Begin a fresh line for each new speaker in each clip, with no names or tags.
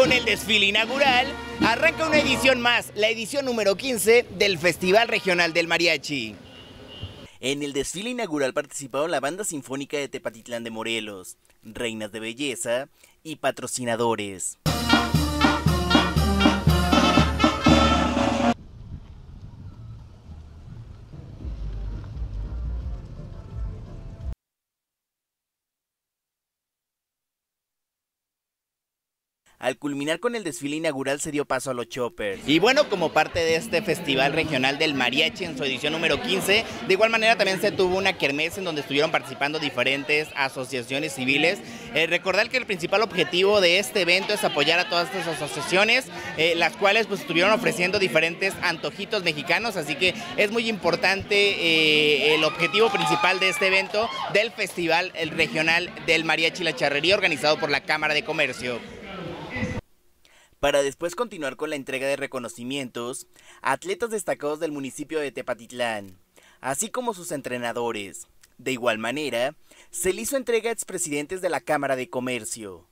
Con el desfile inaugural, arranca una edición más, la edición número 15 del Festival Regional del Mariachi. En el desfile inaugural participaron la Banda Sinfónica de Tepatitlán de Morelos, Reinas de Belleza y patrocinadores. Al culminar con el desfile inaugural se dio paso a los choppers. Y bueno, como parte de este Festival Regional del Mariachi en su edición número 15, de igual manera también se tuvo una kermés en donde estuvieron participando diferentes asociaciones civiles. Eh, recordar que el principal objetivo de este evento es apoyar a todas estas asociaciones, eh, las cuales pues estuvieron ofreciendo diferentes antojitos mexicanos, así que es muy importante eh, el objetivo principal de este evento del Festival Regional del Mariachi La Charrería organizado por la Cámara de Comercio para después continuar con la entrega de reconocimientos a atletas destacados del municipio de Tepatitlán, así como sus entrenadores. De igual manera, se le hizo entrega a expresidentes de la Cámara de Comercio.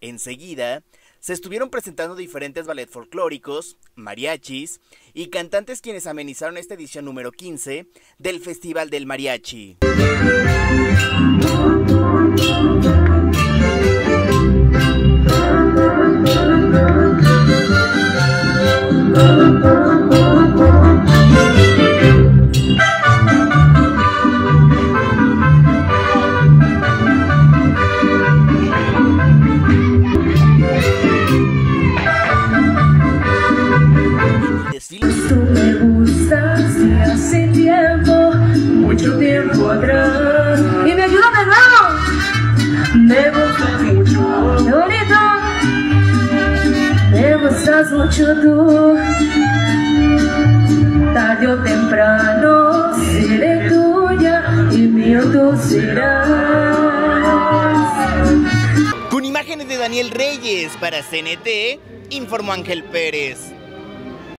Enseguida, se estuvieron presentando diferentes ballet folclóricos, mariachis y cantantes quienes amenizaron esta edición número 15 del Festival del Mariachi.
Tú me gustas de hace tiempo, mucho tiempo atrás. Y me ayuda de nuevo. Me gustas mucho, bonito. Me gustas mucho tú. Tarde o temprano seré tuya y mío tú serás.
Con imágenes de Daniel Reyes para CNT, informó Ángel Pérez.